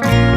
Bye.